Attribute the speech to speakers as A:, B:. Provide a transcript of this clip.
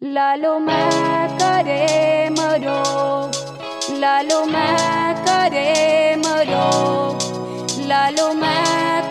A: La loma care moro, la loma care moro, la loma